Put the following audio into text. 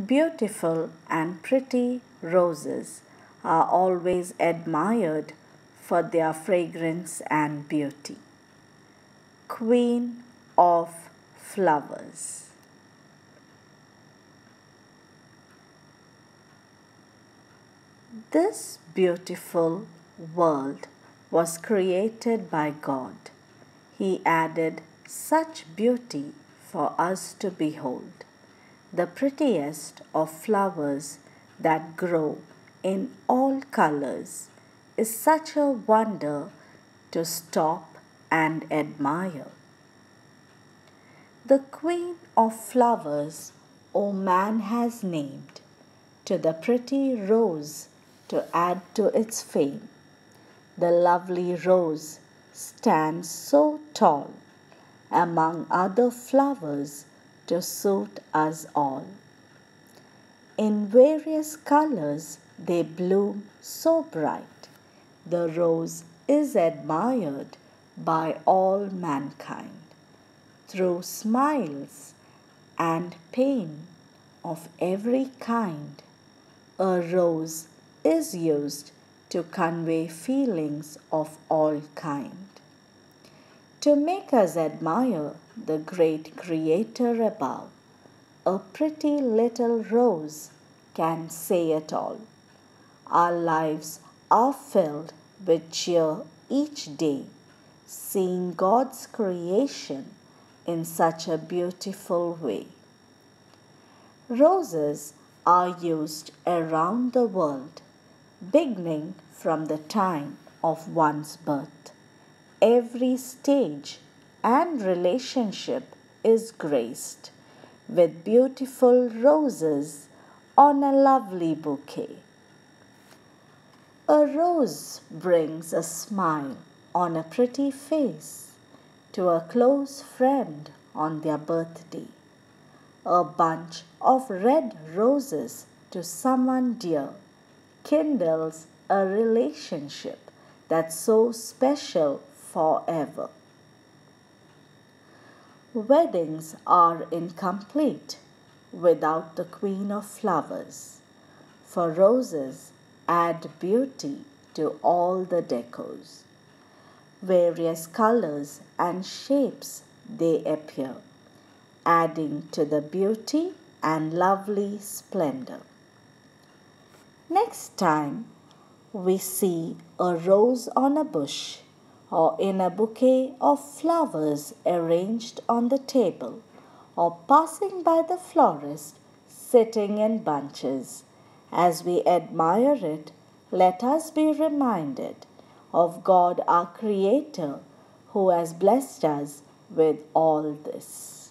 Beautiful and pretty roses are always admired for their fragrance and beauty. Queen of Flowers. This beautiful world was created by God. He added such beauty for us to behold the prettiest of flowers that grow in all colors, is such a wonder to stop and admire. The Queen of Flowers, O man has named to the pretty rose to add to its fame. The lovely rose stands so tall among other flowers to suit us all. In various colors they bloom so bright, the rose is admired by all mankind. Through smiles and pain of every kind, a rose is used to convey feelings of all kind to make us admire the great Creator above. A pretty little rose can say it all. Our lives are filled with cheer each day, seeing God's creation in such a beautiful way. Roses are used around the world, beginning from the time of one's birth every stage and relationship is graced with beautiful roses on a lovely bouquet. A rose brings a smile on a pretty face to a close friend on their birthday. A bunch of red roses to someone dear kindles a relationship that's so special forever. Weddings are incomplete without the Queen of Flowers, for roses add beauty to all the decors. Various colors and shapes they appear, adding to the beauty and lovely splendor. Next time we see a rose on a bush, or in a bouquet of flowers arranged on the table, or passing by the florist sitting in bunches. As we admire it, let us be reminded of God our Creator who has blessed us with all this.